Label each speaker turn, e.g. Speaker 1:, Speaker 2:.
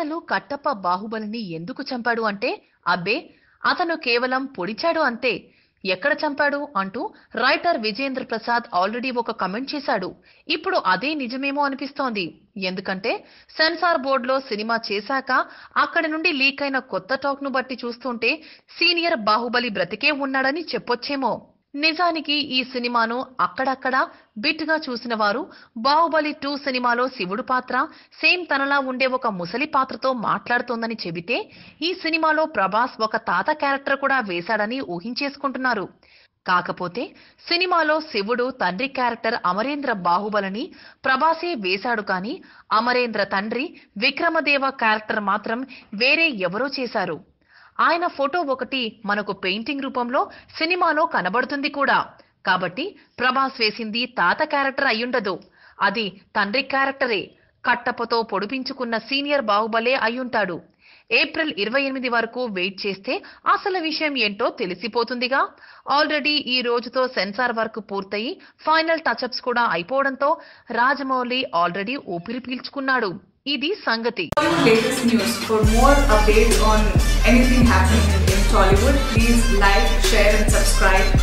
Speaker 1: అసలు కట్టప్ప బాహుబలిని ఎందుకు చంపాడు అంటే అబ్బే అతను కేవలం పొడిచాడు అంతే. ఎక్కడ చంపాడు అంటూ రైటర్ విజేంద్ర ప్రసాద్ ఆల్రెడీ ఒక కమెంట్ చేశాడు. ఇప్పుడు అదే నిజమేమో అనిపిస్తోంది. ఎందుకంటే సెన్సార్ బోర్డులో సినిమా చేశాక అక్కడి నుండి లీక్ అయిన కొత్త టాక్ను బట్టి చూస్తుంటే సీనియర్ బాహుబలి బ్రతికే ఉన్నాడని చెప్పొచ్చేమో. నిజానికి ఈ సినిమాను అక్కడక్కడ బిట్గా చూసిన వారు బాహుబలి టూ సినిమాలో శివుడు పాత్ర సేమ్ తనలా ఉండే ఒక ముసలి పాత్రతో మాట్లాడుతోందని చెబితే ఈ సినిమాలో ప్రభాస్ ఒక తాత క్యారెక్టర్ కూడా వేశాడని ఊహించేసుకుంటున్నారు. కాకపోతే సినిమాలో శివుడు తండ్రి క్యారెక్టర్ అమరేంద్ర బాహుబలిని ప్రభాసే వేశాడు కానీ అమరేంద్ర తండ్రి విక్రమదేవ క్యారెక్టర్ మాత్రం వేరే ఎవరో చేశారు. ఆయన ఫోటో ఒకటి మనకు పెయింటింగ్ రూపంలో సినిమాలో కనబడుతుంది కూడా. కాబట్టి ప్రభాస్ వేసింది తాత క్యారెక్టర్ అయ్యుండదు. అది తండ్రి క్యారెక్టరే. కట్టపతో పొడిపించుకున్న సీనియర్ బాహుబలే అయ్యుంటాడు. ఏప్రిల్ ఇరవై ఎనిమిది వరకు వెయిట్ చేస్తే అసలు విషయం ఏంటో తెలిసిపోతుందిగా. ఆల్రెడీ ఈ రోజుతో సెన్సార్ వర్క్ పూర్తయి ఫైనల్ టచ్అప్స్ కూడా అయిపోవడంతో రాజమౌళి ఆల్రెడీ ఊపిరి పీల్చుకున్నాడు. ఇది సంగతి.
Speaker 2: Anything happening in, in Tollywood, please like, share, and subscribe